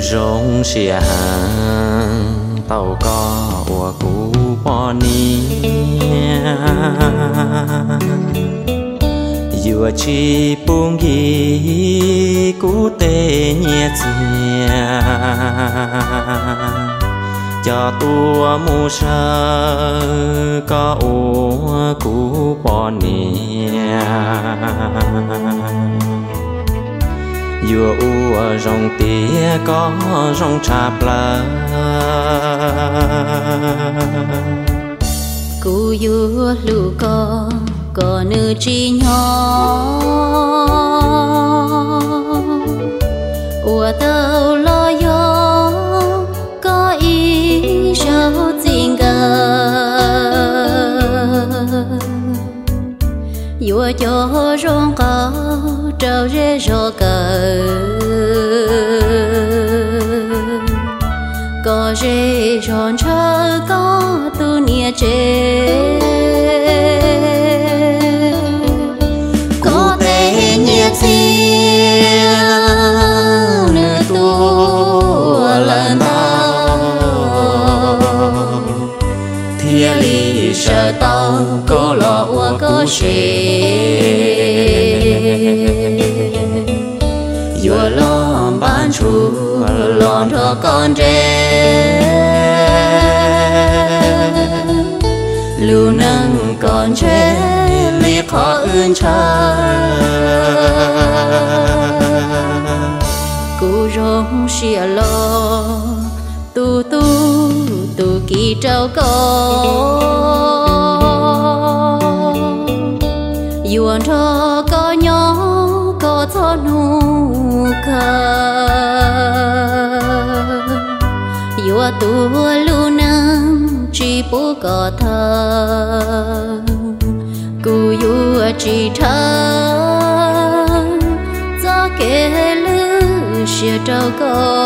rong xìa tàu có của cú bò ni vừa chi buông ghi cú tê nhẹ chia cho tua mu sơ có u cú bò ni vừa u rong tía có rong chạp là cú vừa lù có có nữ chi nhỏ ua tàu lo yo có ý sao tình gờ vua cho rong có trâu rê rô cờ. Có rê ròn chơ có tu nia chê có lo ua có xê vừa lo bán chú lon cho con trẻ lưu nâng con trẻ li khó ơn cha cú rong xìa lo tu tu tu kỳ trâu có yuan cho có nhỏ có cho nụ cờ yuan tu lu nam chỉ bố có thơ cù yuan chỉ thơ gió kể lư xìa trâu có